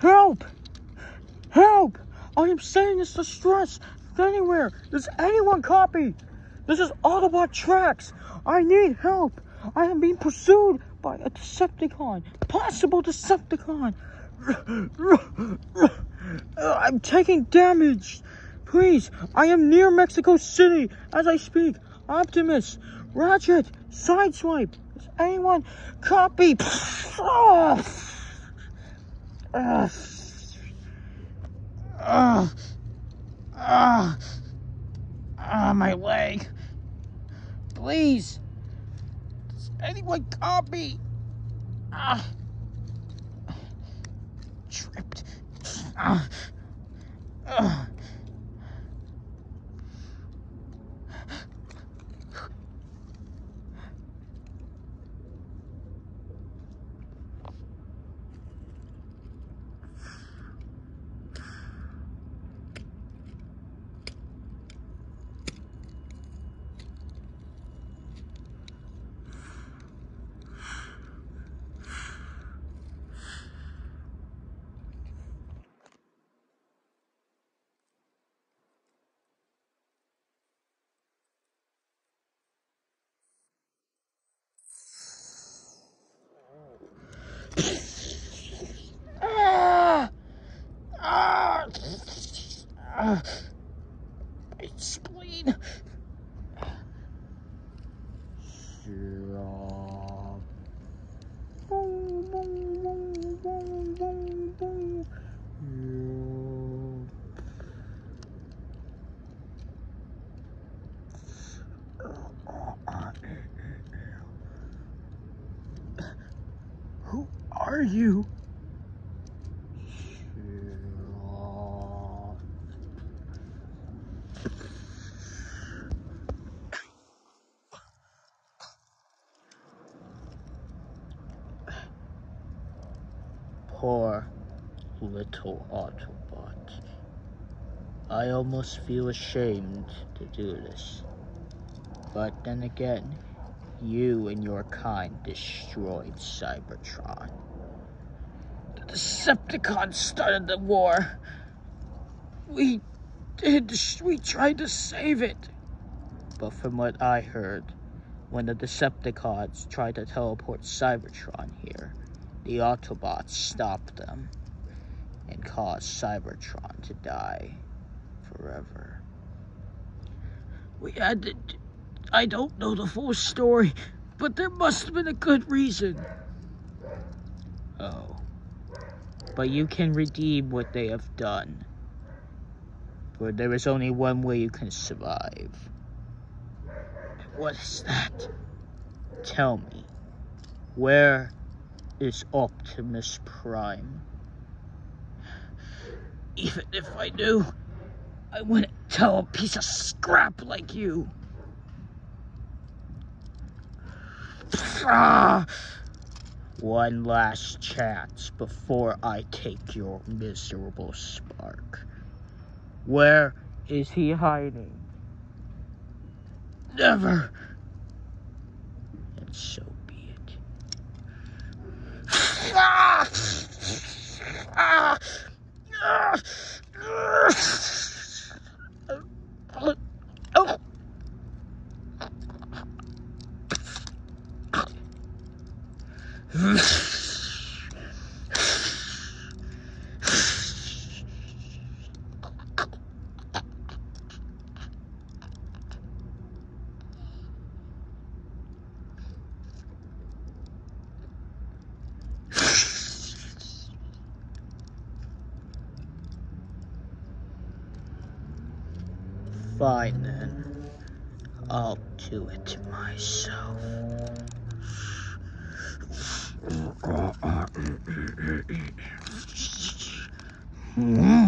Help! Help! I am saying this distress anywhere. Does anyone copy? This is Autobot Tracks. I need help. I am being pursued by a Decepticon. Possible Decepticon. I'm taking damage. Please, I am near Mexico City as I speak. Optimus, Ratchet, Sideswipe. Anyone copy? Oh. Uh. Uh. Ah, my leg. Please. Does anyone copy? Ah. Tripped. Ah. Ah! Ah! Ah! My spleen. Who are you? Poor little Autobot. I almost feel ashamed to do this. But then again, you and your kind destroyed Cybertron. The Decepticons started the war. We did, we tried to save it. But from what I heard, when the Decepticons tried to teleport Cybertron here, the Autobots stopped them and caused Cybertron to die forever. We had to I don't know the full story, but there must have been a good reason. Oh. But you can redeem what they have done. There is only one way you can survive. What is that? Tell me, where is Optimus Prime? Even if I knew, I wouldn't tell a piece of scrap like you. Ah! One last chance before I take your miserable spark. Where is he hiding? Never. And so be it. Ah! Ah! Ah! Oh! Fine then. I'll do it myself. Mm.